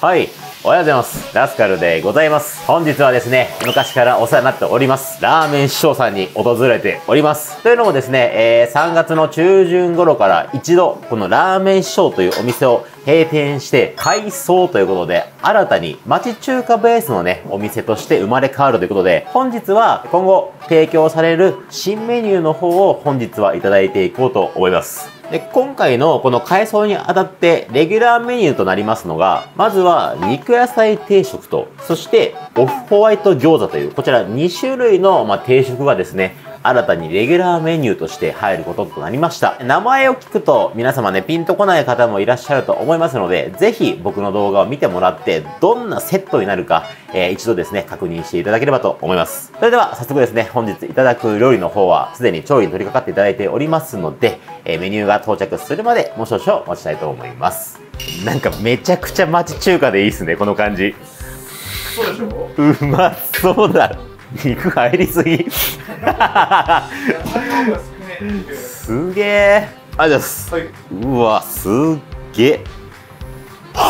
はい。おはようございます。ラスカルでございます。本日はですね、昔からお世話になっております。ラーメン師匠さんに訪れております。というのもですね、えー3月の中旬頃から一度、このラーメン師匠というお店を閉店して、改装ということで、新たに町中華ベースのね、お店として生まれ変わるということで、本日は今後提供される新メニューの方を本日はいただいていこうと思います。で、今回のこの改装にあたって、レギュラーメニューとなりますのが、まずは肉野菜定食と、そしてオフホワイト餃子という、こちら2種類の、ま、定食がですね、新たにレギュラーメニューとして入ることとなりました。名前を聞くと皆様ね、ピンとこない方もいらっしゃると思いますので、ぜひ僕の動画を見てもらって、どんなセットになるか、えー一度ですね、確認していただければと思います。それでは早速ですね、本日いただく料理の方は、すでに調理に取り掛かっていただいておりますので、えーメニューが到着するまで、もう少々お待ちたいと思います。なんかめちゃくちゃ町中華でいいっすね、この感じ。そうでしょうまそうだ。肉入りすぎ。すげえ。ありがとうございます。はいうわ、すっげえ。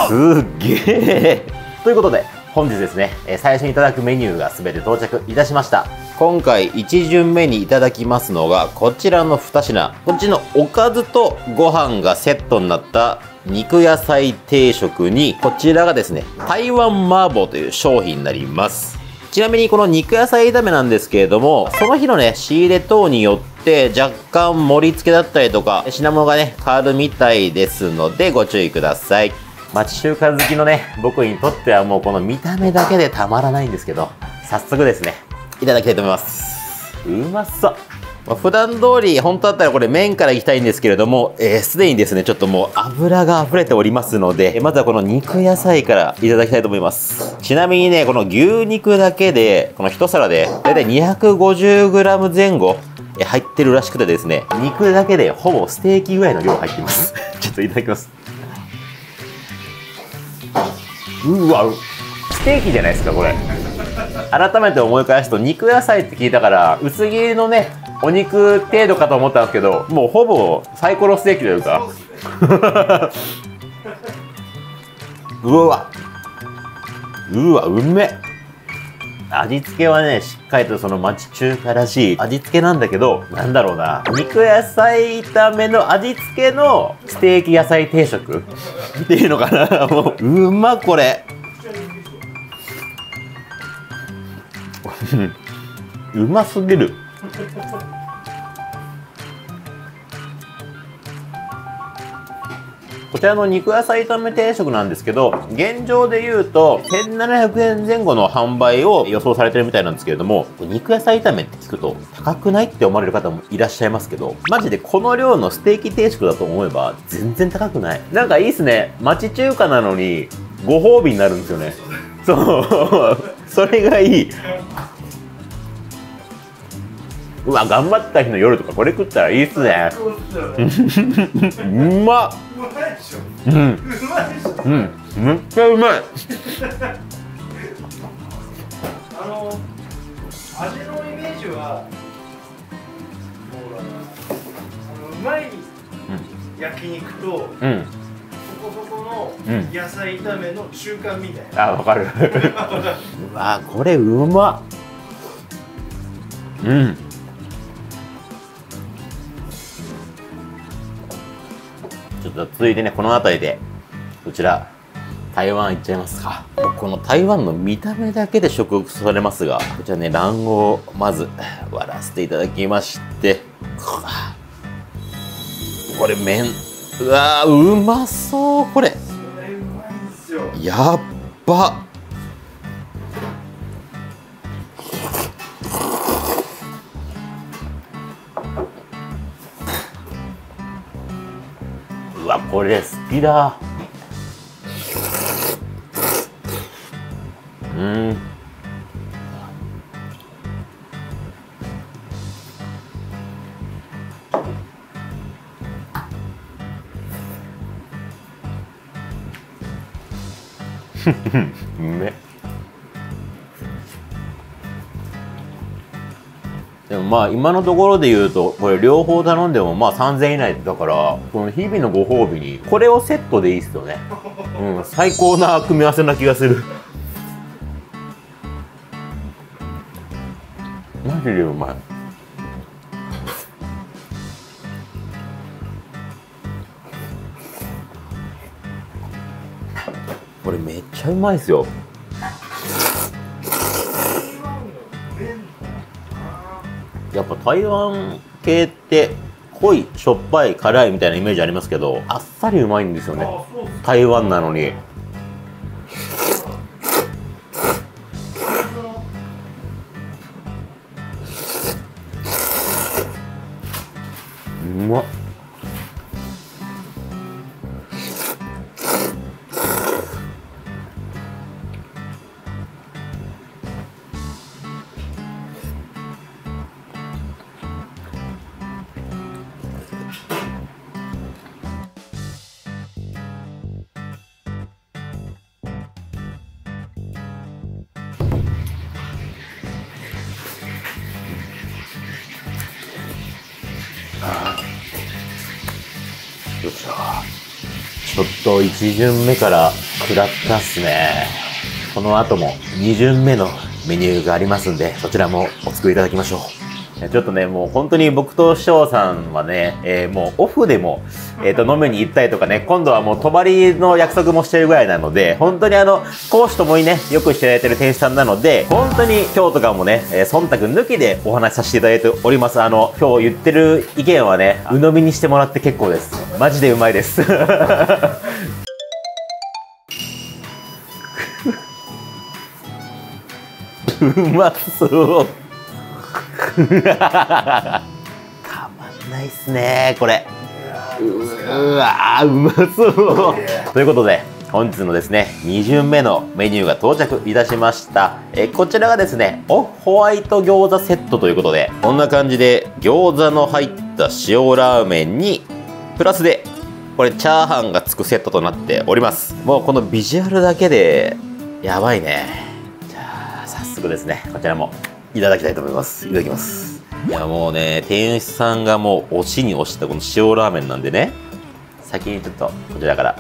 すっげえ。ということで、本日ですね、えー最初にいただくメニューが全て到着いたしました。今回1巡目にいただきますのが、こちらの2品。こっちのおかずとご飯がセットになった肉野菜定食に、こちらがですね、台湾麻婆という商品になります。ちなみにこの肉野菜炒めなんですけれども、その日のね、仕入れ等によって若干盛り付けだったりとか、品物がね、変わるみたいですのでご注意ください。町中華好きのね、僕にとってはもうこの見た目だけでたまらないんですけど、早速ですね、いただきたいと思います。うまそう。まあ普段通り、本当だったらこれ麺からいきたいんですけれども、えーすでにですね、ちょっともう油が溢れておりますので、まずはこの肉野菜からいただきたいと思います。ちなみにね、この牛肉だけで、この一皿で、だいたい 250g 前後、入ってるらしくてですね、肉だけでほぼステーキぐらいの量入ってます。ちょっといただきます。うわ、ステーキじゃないですか、これ。改めて思い返すと肉野菜って聞いたから薄切りのねお肉程度かと思ったんですけどもうほぼサイコロステーキというか。うわ。うわうめえ。味付けはねしっかりとその町中華らしい味付けなんだけどなんだろうな。肉野菜炒めの味付けのステーキ野菜定食っていうのかな。もううまこれ。うますぎる こちらの肉野菜炒め定食なんですけど現状で言うと1700円前後の販売を予想されてるみたいなんですけれども肉野菜炒めって聞くと高くないって思われる方もいらっしゃいますけどマジでこの量のステーキ定食だと思えば全然高くない。なんかいいっすね。町中華なのにご褒美になるんですよね。そう。それがいい。うわ頑張った日の夜とかこれ食ったらいいっすね。そうまっうまいでしょうんうまいでしょうんめっちゃうまい。あの味のイメージはそうだなあのうまい焼肉とうん。そこそこのうん野菜炒めの中間みたいな、あわかる。うわこれうまっ。うんちょっと続いてねこの辺りでこちら台湾行っちゃいますか。この台湾の見た目だけで食欲されますがこちらね卵黄をまず割らせていただきましてこれ麺。うわーうまそうこれ。やっば。わこれ好きだうん。フフフまあ今のところで言うとこれ両方頼んでもまあ3000円以内だからこの日々のご褒美にこれをセットでいいっすよね。うん最高な組み合わせな気がする。マジでうまい。これめっちゃうまいっすよ。やっぱ台湾系って濃いしょっぱい辛いみたいなイメージありますけどあっさりうまいんですよね。台湾なのにちょっと1巡目から下ったっすね。この後も2巡目のメニューがありますんでそちらもお作りいただきましょう。ちょっとね、もう本当に僕と師匠さんはね、えーもうオフでも、えっ、と、飲みに行ったりとかね、今度はもう泊まりの約束もしてるぐらいなので、本当にあの、講師ともにね、よくしていただいてる店主さんなので、本当に今日とかもね、えー忖度抜きでお話しさせていただいております。あの、今日言ってる意見はね、鵜呑みにしてもらって結構です。マジでうまいです。うまそう。たまんないっすねこれうわーうまそう。ということで本日のですね2巡目のメニューが到着いたしました。えこちらがですねオホワイト餃子セットということでこんな感じで餃子の入った塩ラーメンにプラスでこれチャーハンがつくセットとなっております。もうこのビジュアルだけでやばいね。じゃあ早速ですねこちらもいただきたいと思います。いただきます。いやもうね店主さんがもう推しに推したこの塩ラーメンなんでね。先にちょっとこちらから。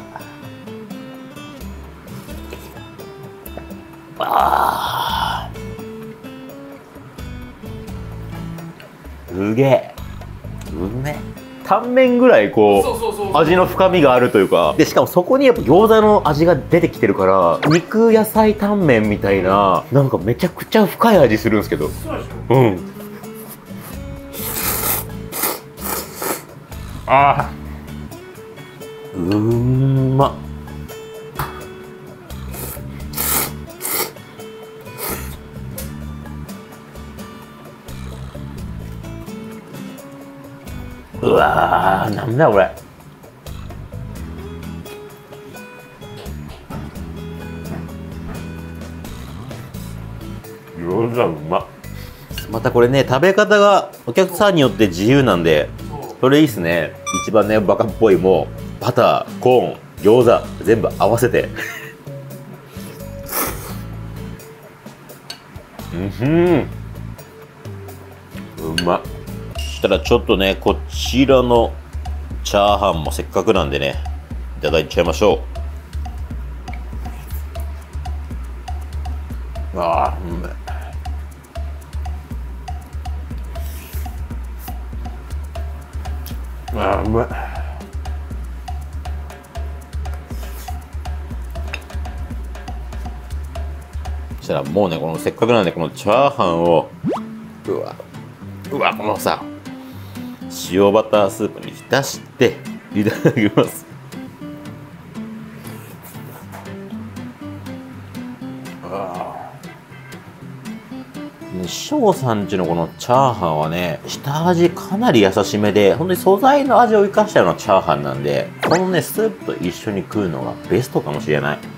あげえ。うめえ。タンメンぐらいこう味の深みがあるというか。でしかもそこにやっぱ餃子の味が出てきてるから肉野菜タンメンみたいななんかめちゃくちゃ深い味するんですけど。そうでしょ。うんあー。うんま。っうわーなんだこれ。餃子うま。っまたこれね食べ方がお客さんによって自由なんでそれいいっすね。一番ねバカっぽいもうバターコーン餃子全部合わせて。うんふん。うまっ。そしたらちょっとねこちらのチャーハンもせっかくなんでねいただいちゃいましょう。ああうめえ。あーうまい。そしたらもうねこのせっかくなんでこのチャーハンをうわうわこのさ塩バタースープに浸していただきます。翔さんちのこのチャーハンはね下味かなり優しめで本当に素材の味を生かしたようなチャーハンなんでこのねスープと一緒に食うのがベストかもしれない。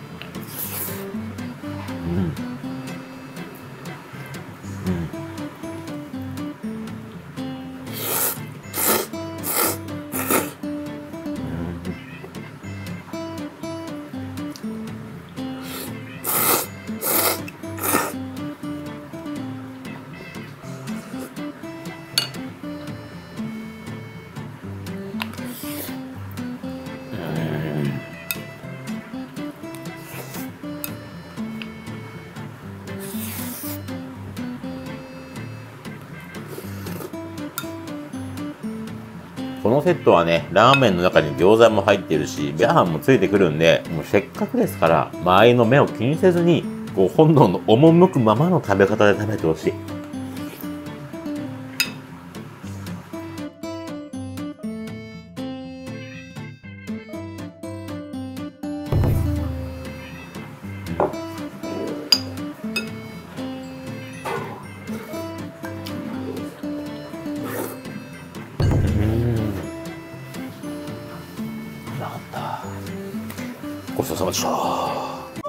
のセットはね、ラーメンの中に餃子も入ってるし、チャーハンもついてくるんで、もうせっかくですから、周りの目を気にせずに、こう本能の赴くままの食べ方で食べてほしい。ごちそうさまでした。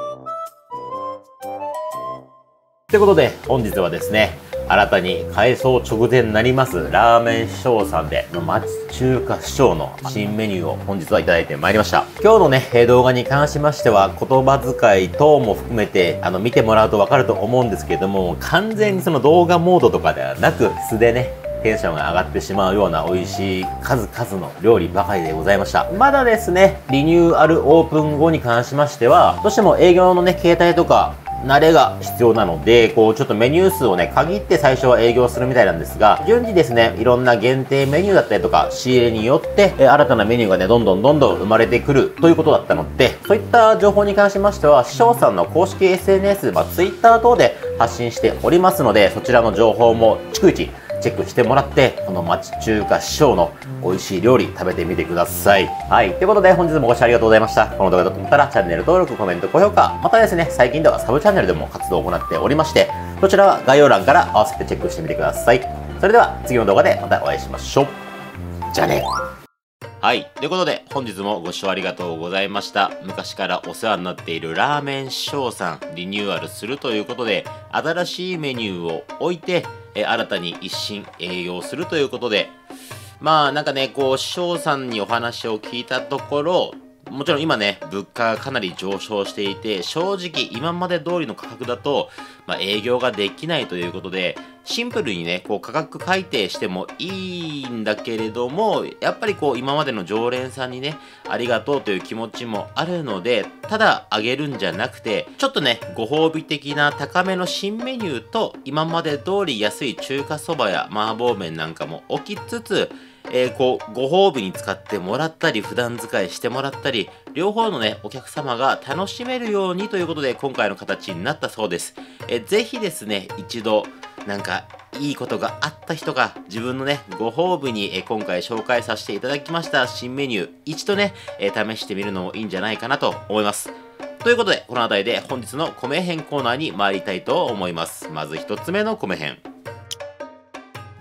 ということで、本日はですね、新たに改装直前になりますラーメン師匠さんで町中華師匠の新メニューを本日はいただいてまいりました今日のね動画に関しましては言葉遣い等も含めてあの見てもらうとわかると思うんですけども完全にその動画モードとかではなく素でねテンションが上がってしまうような美味しい数々の料理ばかりでございました。まだですね、リニューアルオープン後に関しましては、どうしても営業のね、携帯とか慣れが必要なので、こう、ちょっとメニュー数をね、限って最初は営業するみたいなんですが、順次ですね、いろんな限定メニューだったりとか、仕入れによって、え新たなメニューがね、どんどんどんどん生まれてくるということだったので、そういった情報に関しましては、師匠さんの公式 SNS、まあ、Twitter 等で発信しておりますので、そちらの情報も逐一チェックしてもらって、この町中華師匠の美味しい料理食べてみてください。はい。ということで本日もご視聴ありがとうございました。この動画だと思ったらチャンネル登録、コメント、高評価、またですね、最近ではサブチャンネルでも活動を行っておりまして、こちらは概要欄から合わせてチェックしてみてください。それでは次の動画でまたお会いしましょう。じゃあね。はい。ということで、本日もご視聴ありがとうございました。昔からお世話になっているラーメン師匠さん、リニューアルするということで、新しいメニューを置いて、え新たに一新営業するということで、まあなんかね、こう、師匠さんにお話を聞いたところ、もちろん今ね、物価がかなり上昇していて、正直今まで通りの価格だと、まあ、営業ができないということで、シンプルにね、こう価格改定してもいいんだけれども、やっぱりこう今までの常連さんにね、ありがとうという気持ちもあるので、ただ上げるんじゃなくて、ちょっとね、ご褒美的な高めの新メニューと、今まで通り安い中華そばや麻婆麺なんかも置きつつ、えー、こう、ご褒美に使ってもらったり、普段使いしてもらったり、両方のね、お客様が楽しめるようにということで、今回の形になったそうです。え、ぜひですね、一度、なんか、いいことがあった人が自分のね、ご褒美にえ今回紹介させていただきました新メニュー、一度ね、え試してみるのもいいんじゃないかなと思います。ということで、この辺りで本日の米編コーナーに参りたいと思います。まず一つ目の米編。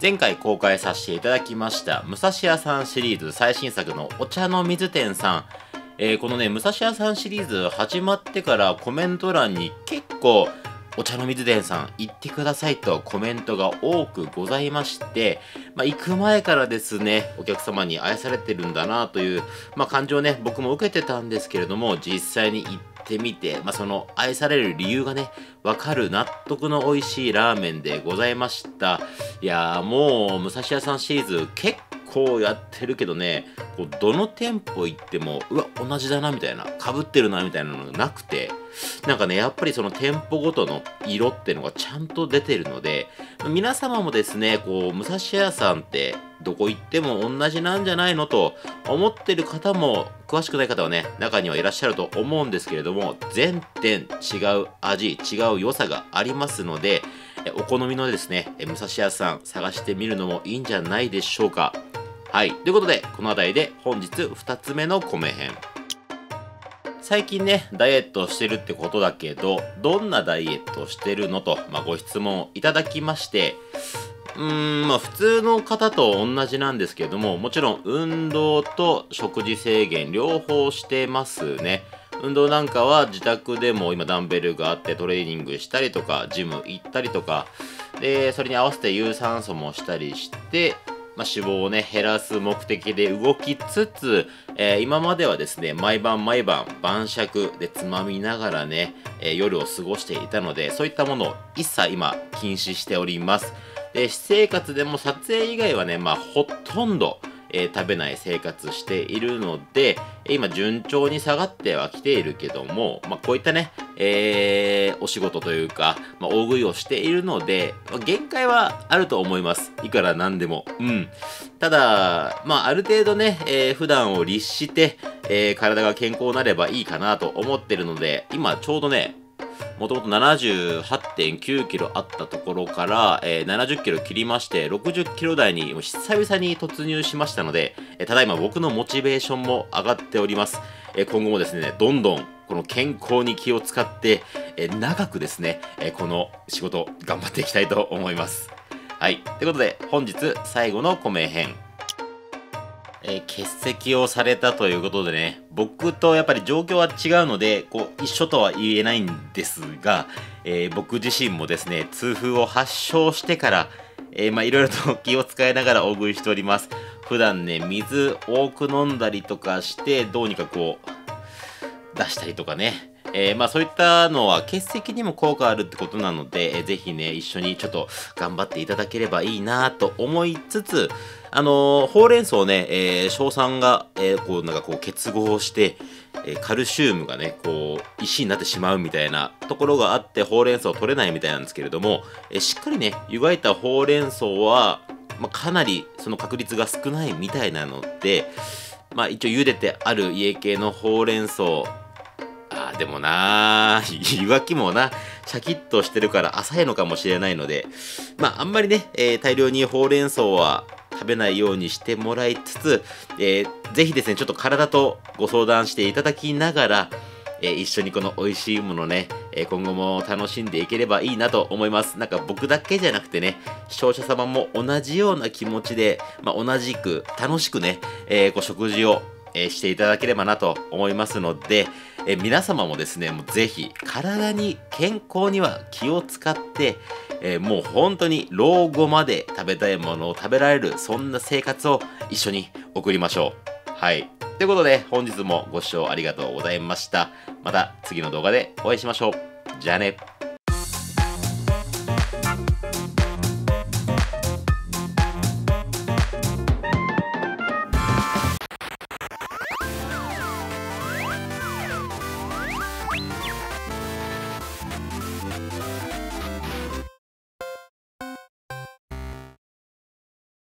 前回公開させていただきました武蔵屋さんシリーズ最新作のお茶の水店さん、えー、このね武蔵屋さんシリーズ始まってからコメント欄に結構お茶の水店さん行ってくださいとコメントが多くございまして、まあ、行く前からですね、お客様に愛されてるんだなという、まあ、感情ね、僕も受けてたんですけれども、実際に行ってみて、まあ、その愛される理由がね、わかる納得の美味しいラーメンでございました。いやーもう、武蔵屋さんシリーズ結構やってるけどね、こうどの店舗行っても、うわ、同じだなみたいな、かぶってるなみたいなのがなくて、なんかね、やっぱりその店舗ごとの色っていうのがちゃんと出てるので、皆様もですね、こう、武蔵屋さんってどこ行っても同じなんじゃないのと思ってる方も、詳しくない方はね、中にはいらっしゃると思うんですけれども、全店違う味、違う良さがありますので、お好みのですね、武蔵屋さん探してみるのもいいんじゃないでしょうか。はい。ということで、この辺りで本日2つ目の米編。最近ね、ダイエットしてるってことだけど、どんなダイエットしてるのと、まあ、ご質問いただきまして、うーん、まあ普通の方と同じなんですけれども、もちろん運動と食事制限両方してますね。運動なんかは自宅でも今ダンベルがあってトレーニングしたりとか、ジム行ったりとか、で、それに合わせて有酸素もしたりして、まあ、脂肪をね、減らす目的で動きつつ、えー、今まではですね、毎晩毎晩晩酌でつまみながらね、えー、夜を過ごしていたので、そういったものを一切今禁止しております。で、私生活でも撮影以外はね、まあ、ほとんど、えー、食べない生活しているので、今順調に下がってはきているけども、まあ、こういったね、えー、お仕事というか、まあ、大食いをしているので、まあ、限界はあると思います。いくらなんでも。うん。ただ、まあ、ある程度ね、えー、普段を律して、えー、体が健康になればいいかなと思ってるので、今ちょうどね、もともと78.9キロあったところから、えー、70キロ切りまして、60キロ台にも久々に突入しましたので、えー、ただいま僕のモチベーションも上がっております。えー、今後もですね、どんどんこの健康に気を使って、え、長くですね、え、この仕事頑張っていきたいと思います。はい。ということで、本日最後の米編。えー、欠席をされたということでね、僕とやっぱり状況は違うので、こう、一緒とは言えないんですが、えー、僕自身もですね、痛風を発症してから、えー、まあいろいろと気を使いながら 大食いしております。普段ね、水多く飲んだりとかして、どうにかこう、出したりとかね、えー、まあそういったのは欠席にも効果あるってことなので、えー、ぜひね、一緒にちょっと頑張っていただければいいなと思いつつ、あのー、ほうれん草ね、えー、硝酸が、えー、こうなんかこう結合して、え、カルシウムがね、こう石になってしまうみたいなところがあって、ほうれん草取れないみたいなんですけれども、え、しっかりね、湯がいたほうれん草は、まあ、かなりその確率が少ないみたいなので、まあ一応茹でてある家系のほうれん草あでもなー、いわきもな、シャキッとしてるから浅いのかもしれないので、まあ、あんまりね、えー、大量にほうれん草は食べないようにしてもらいつつ、えー、ぜひですね、ちょっと体とご相談していただきながら、えー、一緒にこの美味しいものね、えー、今後も楽しんでいければいいなと思います。なんか僕だけじゃなくてね、視聴者様も同じような気持ちで、まあ、同じく楽しくね、えー、こう食事をえしていただければなと思いますので、え皆様もですね、もうぜひ体に健康には気を使って、えもう本当に老後まで食べたいものを食べられる、そんな生活を一緒に送りましょう。はい。ということで、本日もご視聴ありがとうございました。また次の動画でお会いしましょう。じゃあね。